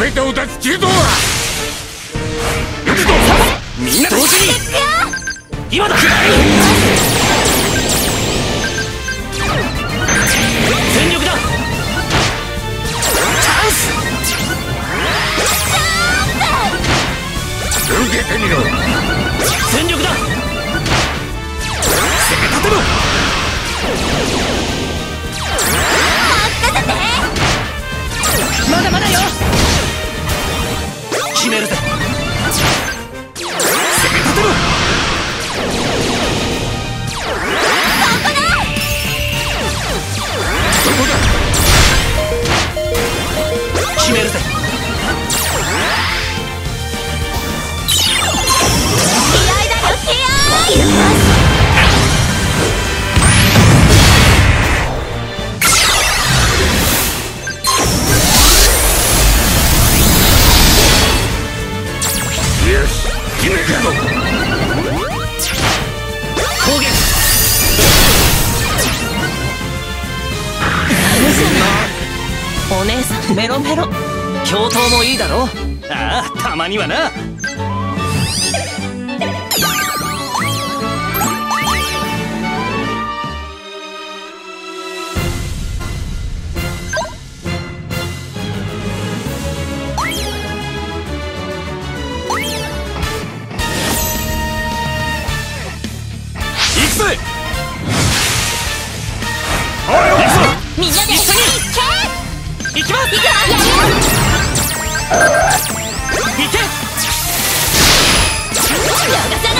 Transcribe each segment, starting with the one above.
全てを断ち切るとはみんな同時に。今だ。全力だ。チャンス。受けてみろ。全共闘もいいだろ？ああたまにはな。行くぜ！おい行くぞみんなで一緒に行きます行け！気合い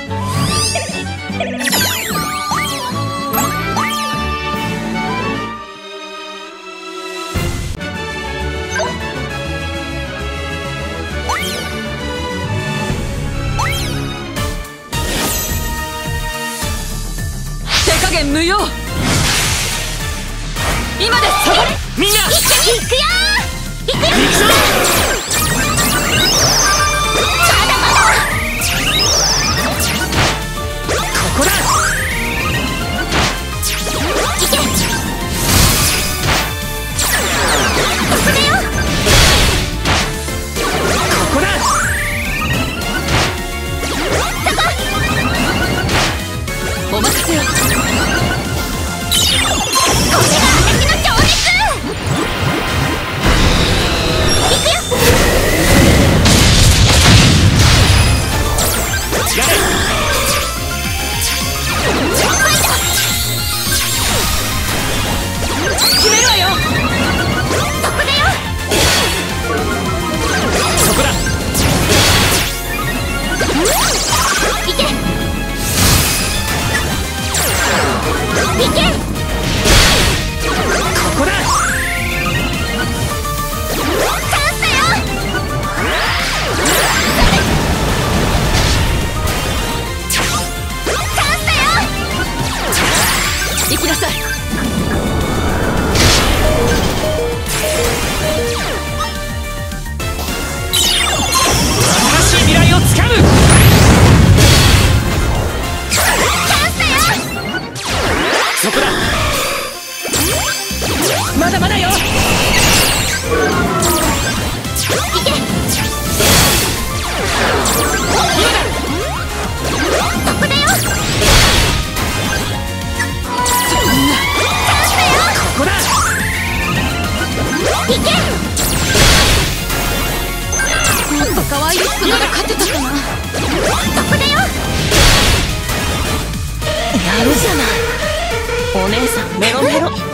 無用今です。みんな。行くよ。行くよ。行くぞなら勝てたかな。そこだよ。やるじゃない。お姉さんメロメロ。